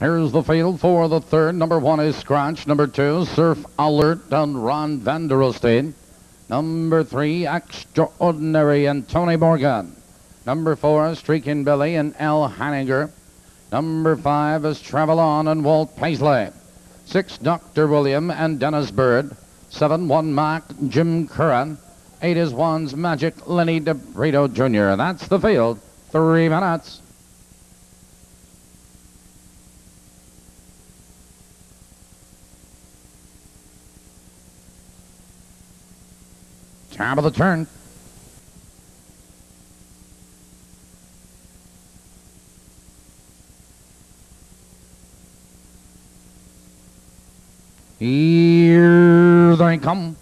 Here's the field for the third. Number one is Scratch. Number two, Surf Alert and Ron Vanderostyne. Number three, Extraordinary and Tony Morgan. Number four, Streaking Billy and Al Hanninger. Number five is Travel On and Walt Paisley. Six, Dr. William and Dennis Bird. Seven, one, Mark, Jim Curran. Eight is one's Magic, Lenny DeBrito Jr. That's the field. Three minutes. Top of the turn. Here they come.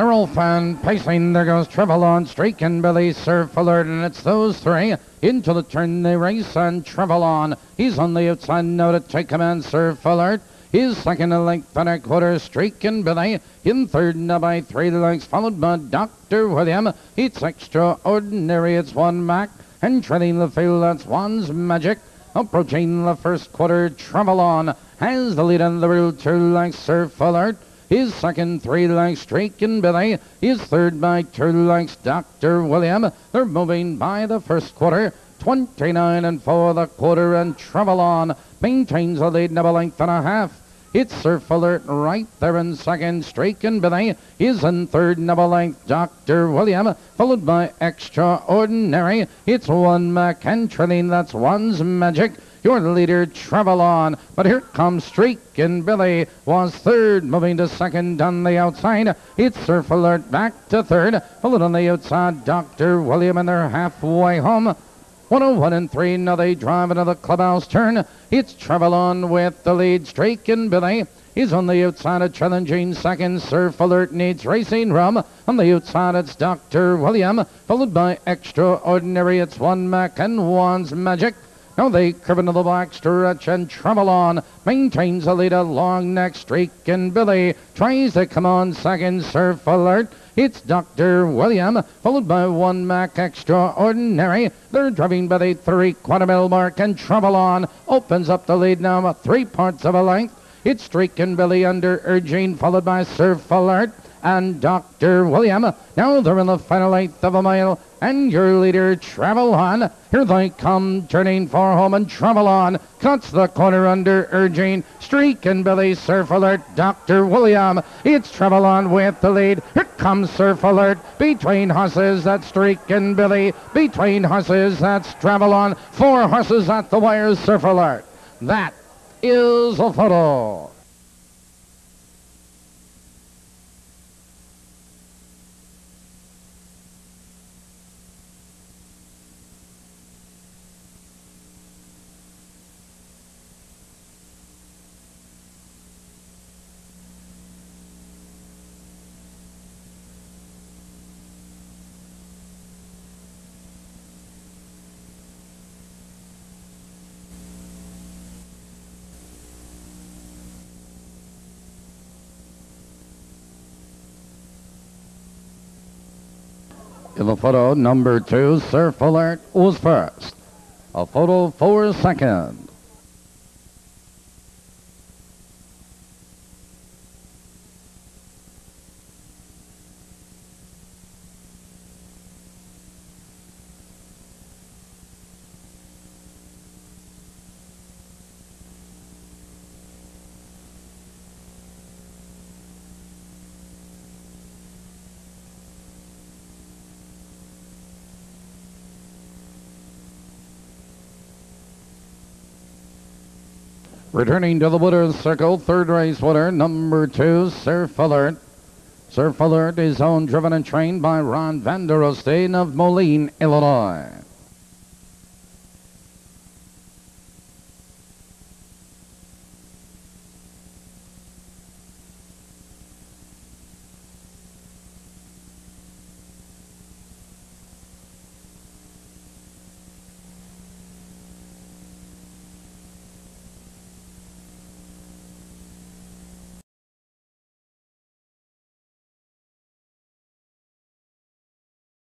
All fan pacing. There goes Trevelon, Streak and Billy, Surf Alert, and it's those three. Into the turn they race, and Trevelon, he's on the outside now to take command, Surf Alert. He's second in length and a quarter, Streak and Billy. In third now by three lengths, followed by Dr. William. It's extraordinary, it's one Mac. And treading the field, that's one's magic. Approaching the first quarter, Trevelon has the lead in the real two lengths, Surf Alert. His second, three lengths, Streakin' Billy. His third by two lengths, Dr. William. They're moving by the first quarter. 29 and 4 the quarter, and Trevelon maintains a lead a length and a half. It's Surf Alert right there in second. Streakin' Billy is in third, double length. Dr. William, followed by Extraordinary. It's one McEntrilling, that's one's Magic. Your leader, Trevelon. But here comes Streak, and Billy. Was third, moving to second on the outside. It's Surf Alert back to third. Followed on the outside, Dr. William, and they're halfway home. 101 and 3, now they drive into the clubhouse turn. It's Trevelon with the lead. Streakin' Billy He's on the outside of challenging second. Surf Alert needs racing rum. On the outside, it's Dr. William, followed by Extraordinary. It's one Mac and one's Magic. Now they curve into the black stretch and Trevelon maintains a lead a long neck streak and Billy tries to come on second surf alert. It's Dr. William, followed by one Mac Extraordinary. They're driving by the three quarter mile mark and Trevelon opens up the lead now three parts of a length. It's Streak and Billy under urging, followed by Surf Alert and Dr. William. Now they're in the final eighth of a mile, and your leader, Travel On. Here they come, turning for home, and Travel On cuts the corner under urging. Streak and Billy, Surf Alert, Dr. William. It's Travel On with the lead. Here comes Surf Alert between horses. That's Streak and Billy. Between horses, that's Travel On. Four horses at the wires, Surf Alert. That is a photo. In the photo, number two, Surf Alert was first. A photo for second. Returning to the winner's circle, third race winner, number two, Surf Alert. Surf Alert is owned, driven, and trained by Ron Vanderostyne of Moline, Illinois.